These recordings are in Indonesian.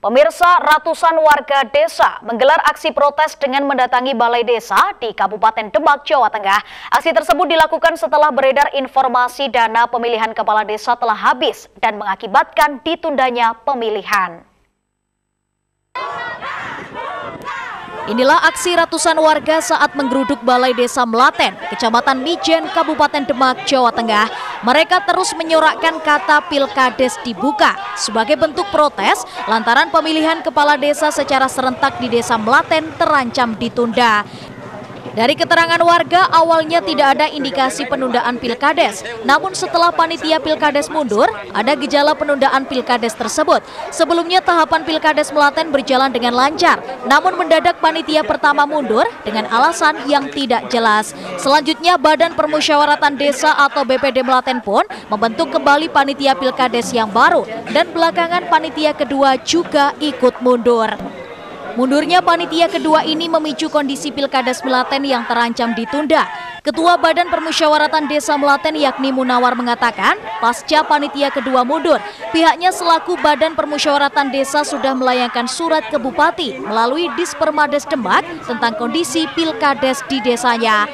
Pemirsa, ratusan warga desa menggelar aksi protes dengan mendatangi balai desa di Kabupaten Demak, Jawa Tengah. Aksi tersebut dilakukan setelah beredar informasi dana pemilihan kepala desa telah habis dan mengakibatkan ditundanya pemilihan. Inilah aksi ratusan warga saat menggeruduk Balai Desa Melaten, Kecamatan Mijen, Kabupaten Demak, Jawa Tengah. Mereka terus menyorakkan kata pilkades dibuka sebagai bentuk protes lantaran pemilihan kepala desa secara serentak di Desa Melaten terancam ditunda. Dari keterangan warga, awalnya tidak ada indikasi penundaan pilkades. Namun setelah panitia pilkades mundur, ada gejala penundaan pilkades tersebut. Sebelumnya tahapan pilkades Melaten berjalan dengan lancar, namun mendadak panitia pertama mundur dengan alasan yang tidak jelas. Selanjutnya Badan Permusyawaratan Desa atau BPD Melaten pun membentuk kembali panitia pilkades yang baru dan belakangan panitia kedua juga ikut mundur. Mundurnya panitia kedua ini memicu kondisi Pilkades Melaten yang terancam ditunda. Ketua Badan Permusyawaratan Desa Melaten yakni Munawar mengatakan, pasca panitia kedua mundur, pihaknya selaku Badan Permusyawaratan Desa sudah melayangkan surat ke Bupati melalui Dispermades Demak tentang kondisi Pilkades di desanya.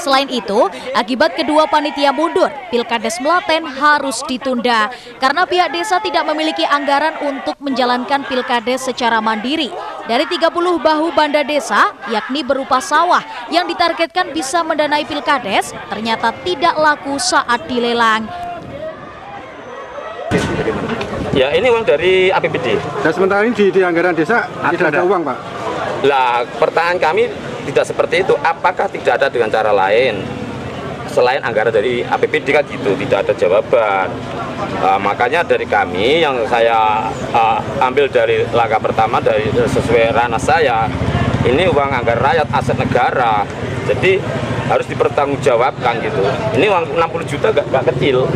Selain itu, akibat kedua panitia mundur, Pilkades Melaten harus ditunda karena pihak desa tidak memiliki anggaran untuk menjalankan Pilkades secara mandiri. Dari 30 bahu banda desa, yakni berupa sawah yang ditargetkan bisa mendanai Pilkades, ternyata tidak laku saat dilelang. Ya, ini uang dari APBD. Dan sementara ini di, di anggaran desa Ada, tidak ada ada. uang, Pak. Lah, pertanyaan kami tidak seperti itu. Apakah tidak ada dengan cara lain? Selain anggaran dari APBD kan gitu, tidak ada jawaban. Uh, makanya dari kami yang saya uh, ambil dari langkah pertama dari sesuai ranah saya, ini uang anggaran rakyat aset negara. Jadi harus dipertanggungjawabkan gitu. Ini uang 60 juta gak, gak kecil.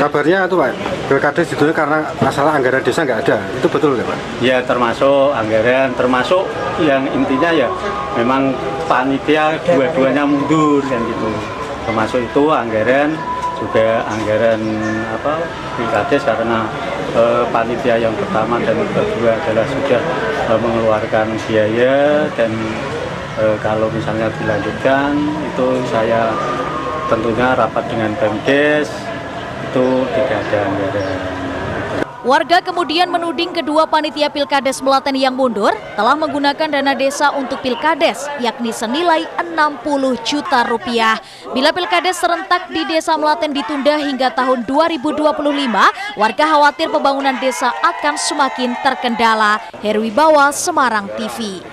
Kabarnya itu, Pak, pilkades ditunda karena masalah anggaran desa nggak ada. Itu betul nggak, Pak? Ya termasuk anggaran, termasuk yang intinya ya memang panitia dua-duanya mundur kan gitu. Termasuk itu anggaran juga anggaran apa pilkades karena eh, panitia yang pertama dan kedua adalah sudah eh, mengeluarkan biaya dan eh, kalau misalnya dilanjutkan itu saya tentunya rapat dengan Pemdes itu tidak ada anggaran. Warga kemudian menuding kedua panitia Pilkades Melaten yang mundur telah menggunakan dana desa untuk Pilkades, yakni senilai 60 juta rupiah. Bila Pilkades serentak di Desa Melaten ditunda hingga tahun 2025, warga khawatir pembangunan desa akan semakin terkendala. Herwi Bawa, Semarang TV.